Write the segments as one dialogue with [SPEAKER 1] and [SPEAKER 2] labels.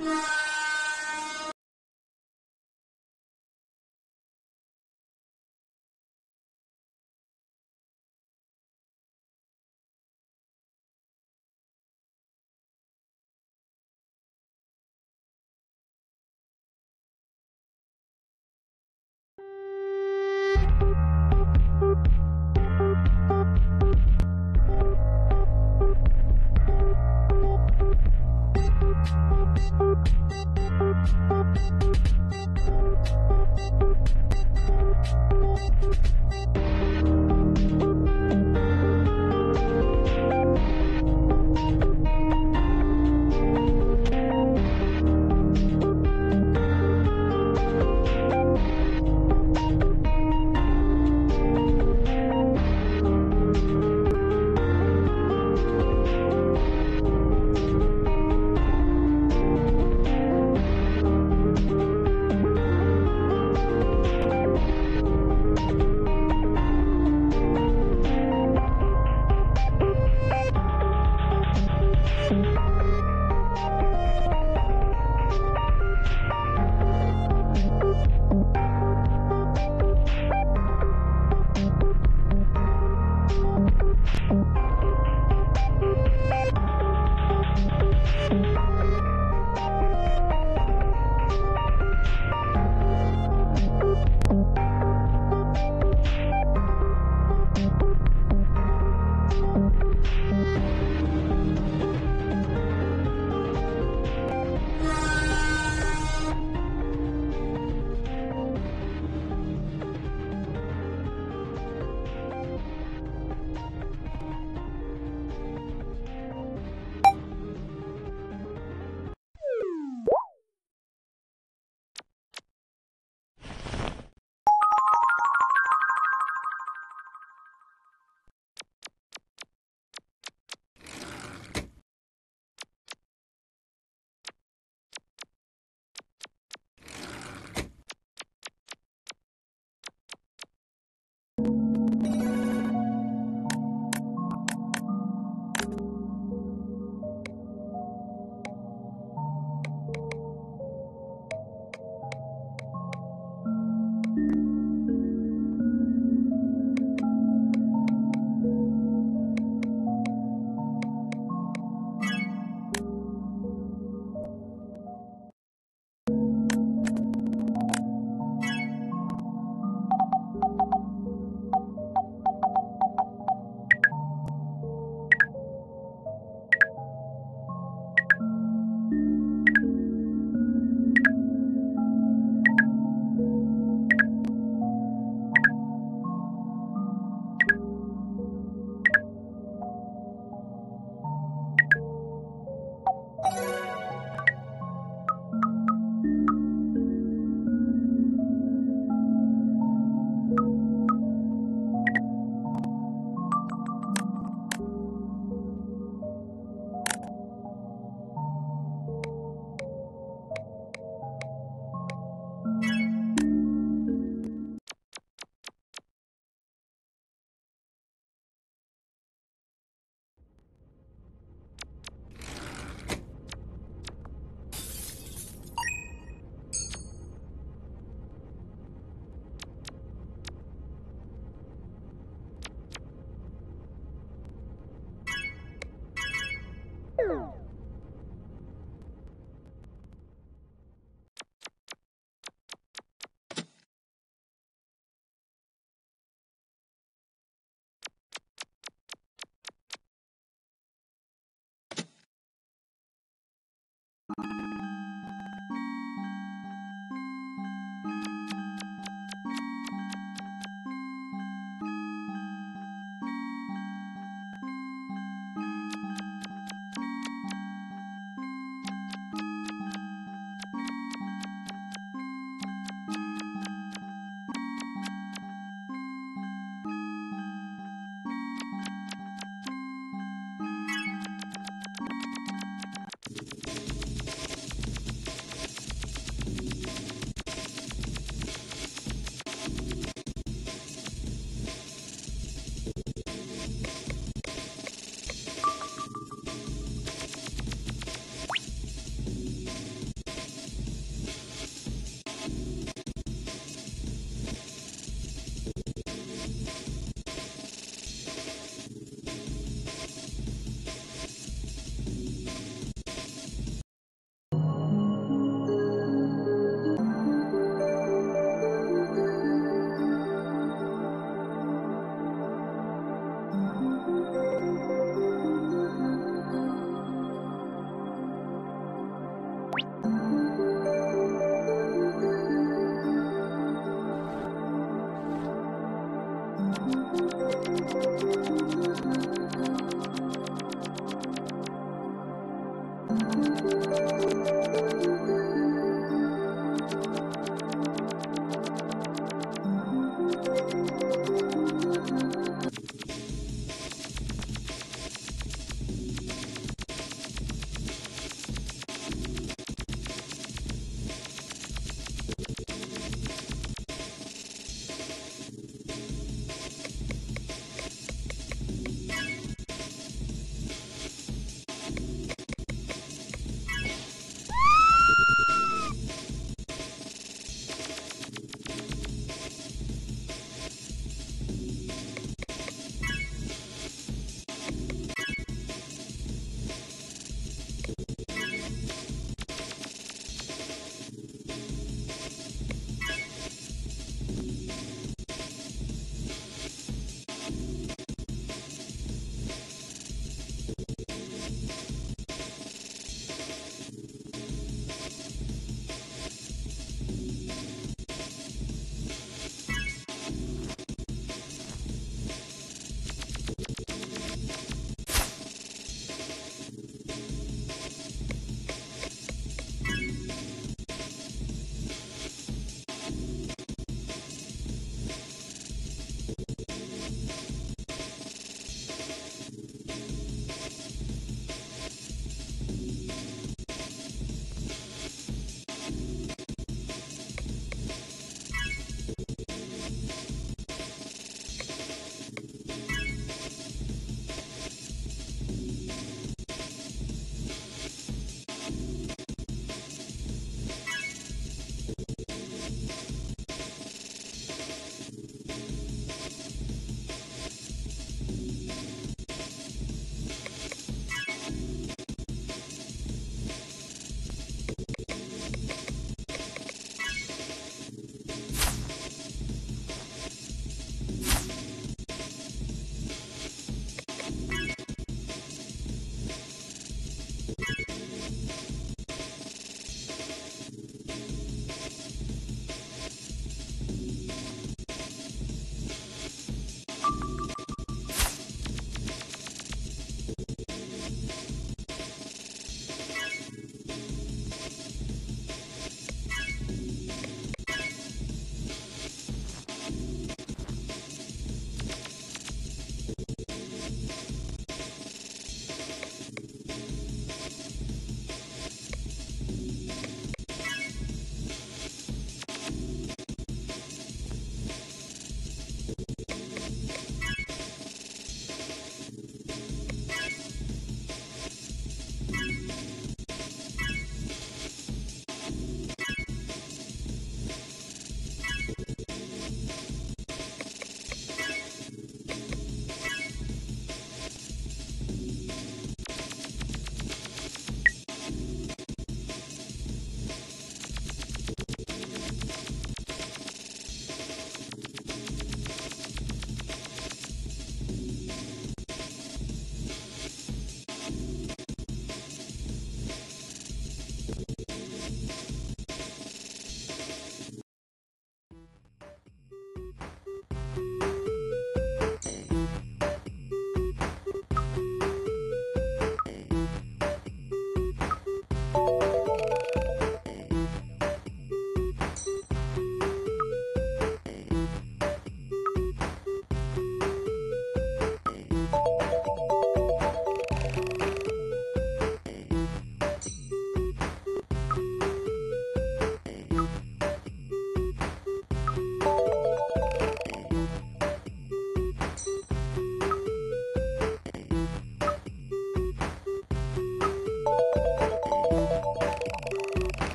[SPEAKER 1] Yeah.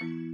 [SPEAKER 1] thank you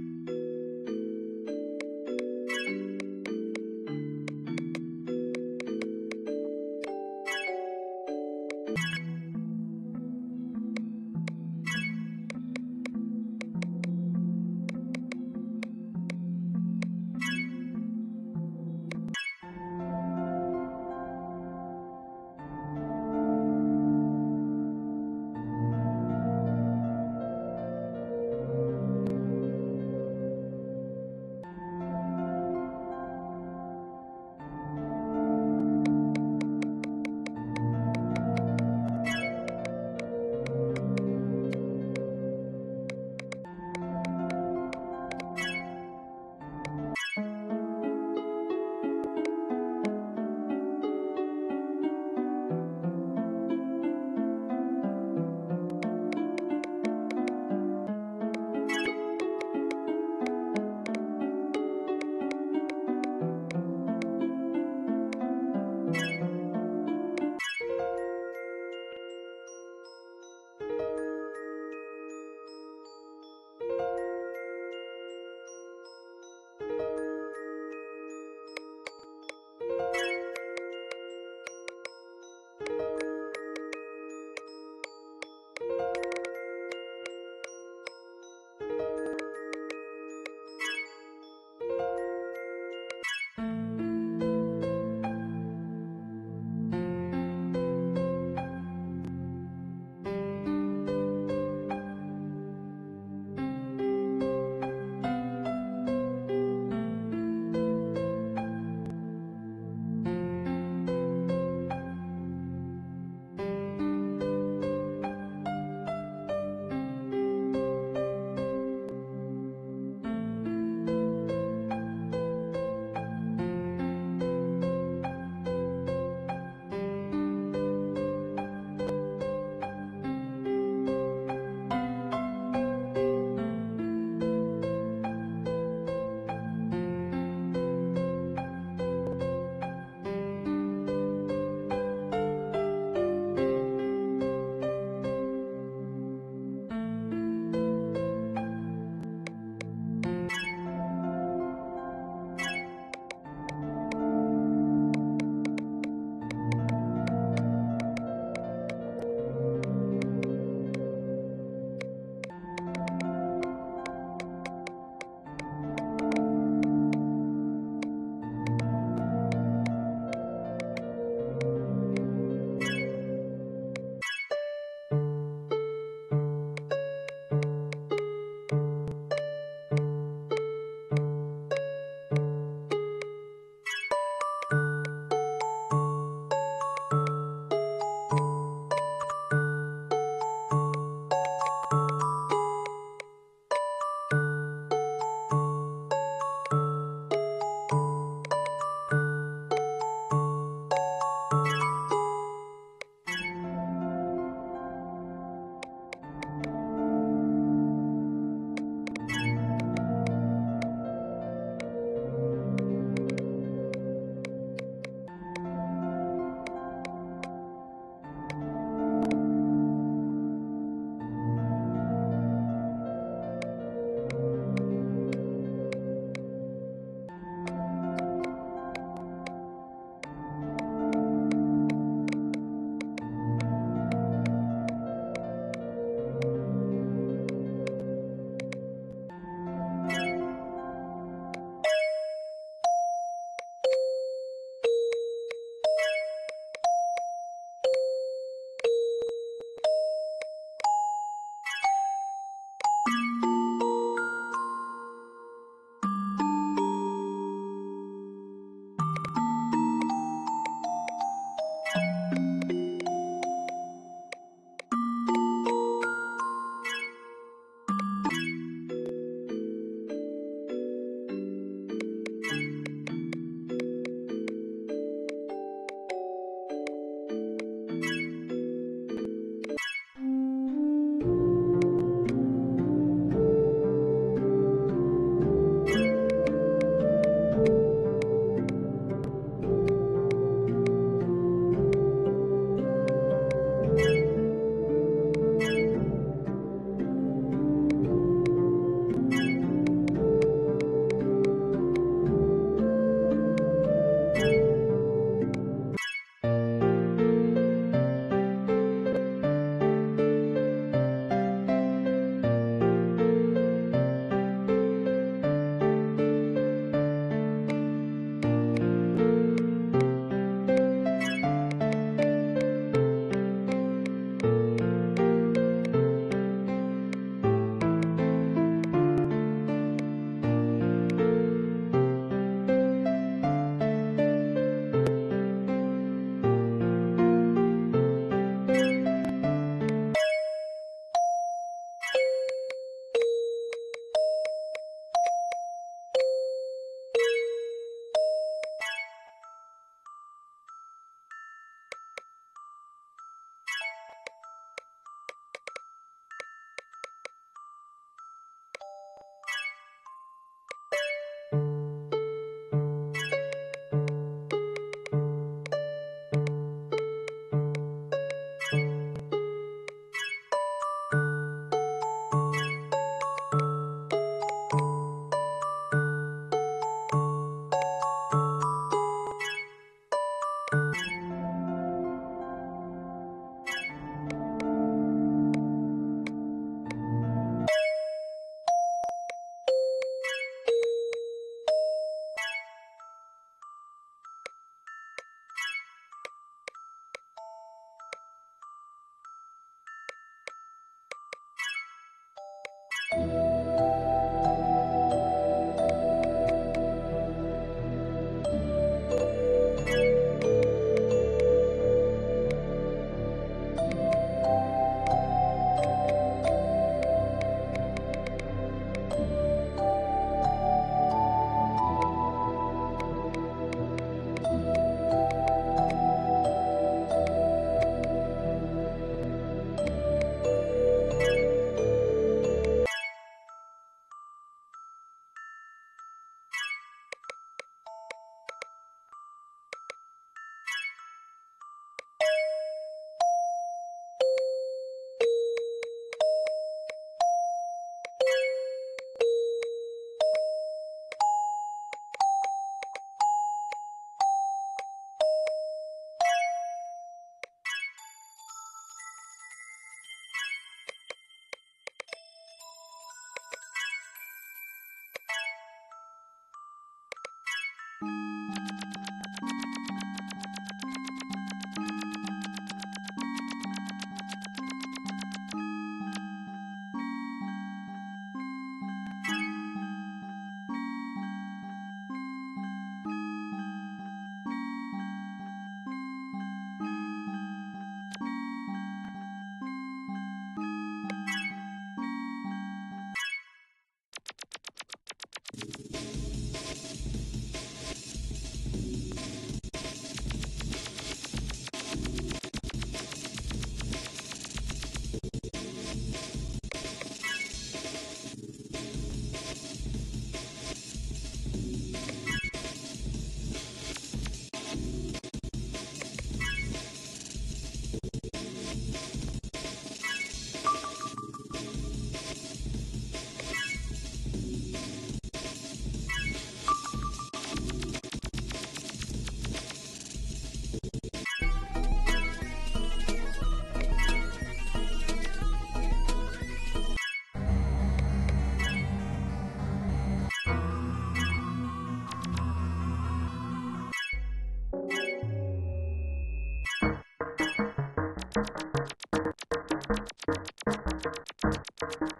[SPEAKER 1] you